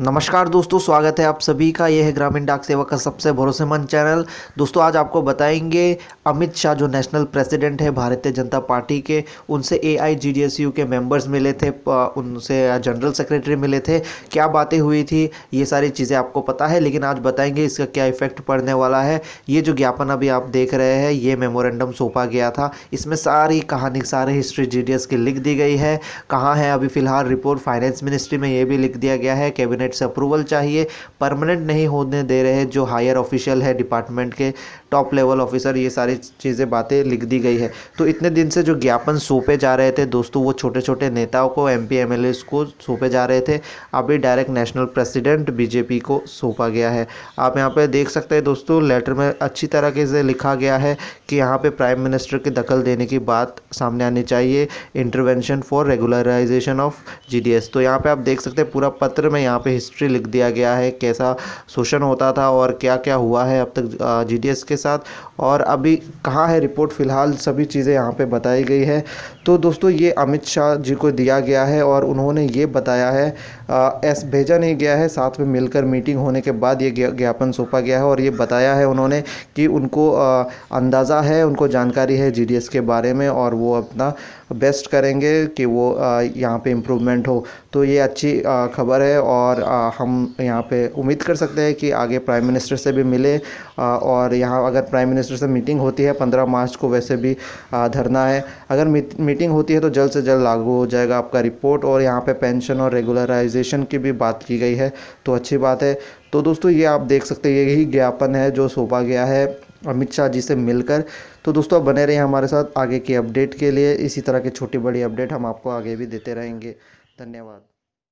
नमस्कार दोस्तों, स्वागत है आप सभी का। यह है ग्रामीण डाक सेवा का सबसे भरोसेमंद चैनल। दोस्तों, आज आपको बताएँगे, अमित शाह जो नेशनल प्रेसिडेंट है भारतीय जनता पार्टी के, उनसे ए आई के मेंबर्स मिले थे उनसे जनरल सेक्रेटरी मिले थे। क्या बातें हुई थी, ये सारी चीज़ें आपको पता है, लेकिन आज बताएँगे इसका क्या इफ़ेक्ट पड़ने वाला है। ये जो ज्ञापन अभी आप देख रहे हैं, ये मेमोरेंडम सौंपा गया था। इसमें सारी कहानी, सारी हिस्ट्री जीडीएस की लिख दी गई है। कहाँ है अभी फ़िलहाल रिपोर्ट फाइनेंस मिनिस्ट्री में ये भी लिख दिया गया है। कैबिनेट कैबिनेट से अप्रूवल चाहिए। परमानेंट नहीं होने दे रहे जो हायर ऑफिशियल है डिपार्टमेंट के टॉप लेवल ऑफिसर ये सारी चीज़ें, बातें लिख दी गई है। तो इतने दिन से जो ज्ञापन सौंपे जा रहे थे दोस्तों, वो छोटे छोटे नेताओं को एम पी को सौंपे जा रहे थे। अभी डायरेक्ट नेशनल प्रेसिडेंट बीजेपी को सौंपा गया है। आप यहाँ पर देख सकते हैं दोस्तों लेटर में अच्छी तरीके से लिखा गया है कि यहाँ पर प्राइम मिनिस्टर की दखल देने की बात सामने आनी चाहिए। Intervention for regularisation of GDS तो यहाँ पे आप देख सकते हैं, पूरा पत्र में यहाँ पे हिस्ट्री लिख दिया गया है, कैसा शोषण होता था और क्या क्या हुआ है अब तक जीडीएस के साथ। और अभी कहाँ है रिपोर्ट? फ़िलहाल सभी चीज़ें यहाँ पे बताई गई है। तो दोस्तों, ये अमित शाह जी को दिया गया है और उन्होंने ये बताया है एस भेजा नहीं गया है, साथ में मिलकर मीटिंग होने के बाद ये ज्ञापन सौंपा गया है और ये बताया है उन्होंने कि उनको अंदाज़ा है, उनको जानकारी है जीडीएस के बारे में और वो अपना बेस्ट करेंगे कि वो यहाँ पे इम्प्रूवमेंट हो। तो ये अच्छी खबर है और हम यहाँ पे उम्मीद कर सकते हैं कि आगे प्राइम मिनिस्टर से भी मिले और यहाँ अगर प्राइम मिनिस्टर से मीटिंग होती है पंद्रह मार्च को, वैसे भी धरना है। अगर मीटिंग होती है तो जल्द से जल्द लागू हो जाएगा आपका रिपोर्ट और यहाँ पे पेंशन और रेगुलराइजेशन की भी बात की गई है तो अच्छी बात है। तो दोस्तों, ये आप देख सकते हैं यही ज्ञापन है जो सौंपा गया है अमित शाह जी से मिलकर। तो दोस्तों, आप बने रहे हमारे साथ आगे की अपडेट के लिए। इसी तरह की छोटी बड़ी अपडेट हम आपको आगे भी देते रहेंगे। धन्यवाद।